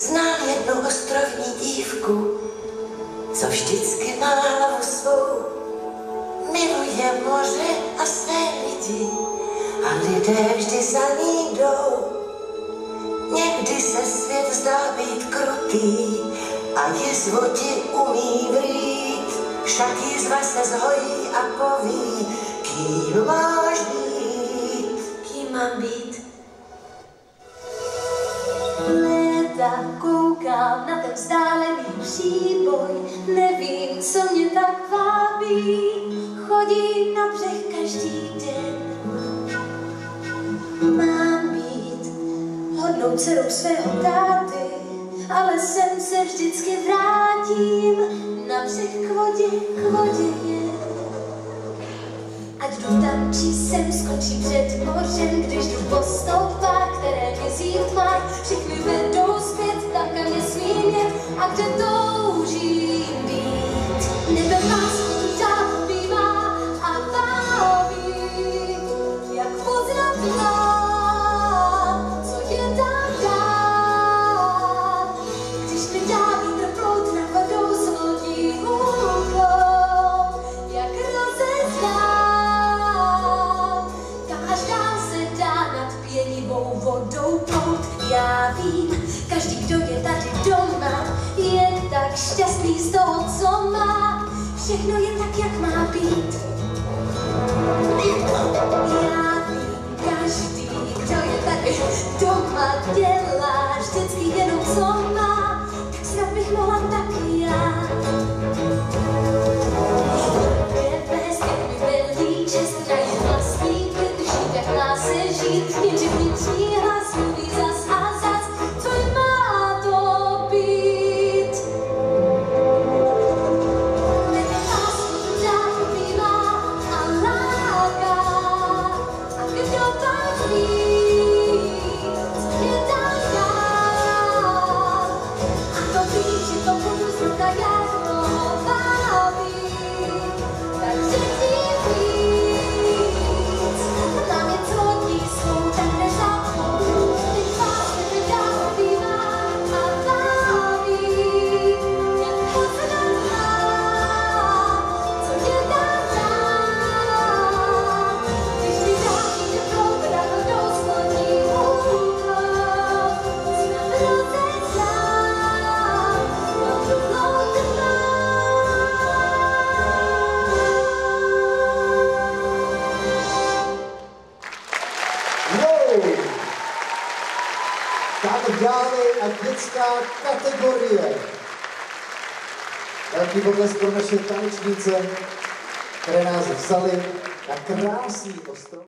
Znám jednu ostrovní dívku, co vždycky má hlavu svou. Miluje moře a své lidi a lidé vždy za ní jdou. Někdy se svět zdá být krutý a jizvu ti umí vrít. Však jizva se zhojí a poví, Koukám na ten vzdálený příboj, nevím, co mě tak vábí, chodím na břeh každý den. Mám být hodnou dcerou svého táty, ale sem se vždycky vrátím, na břeh k vodě, k vodě. Ať jdu tam, či sem skočím před mořem, když jdu po plout. Já vím, každý, kdo je tady doma, je tak šťastný z toho, co má. Všechno je tak, jak má být. Já Táto dále a dětská kategorie. Velký potlesk pro naše tanečnice, které nás vzali na krásný ostrov.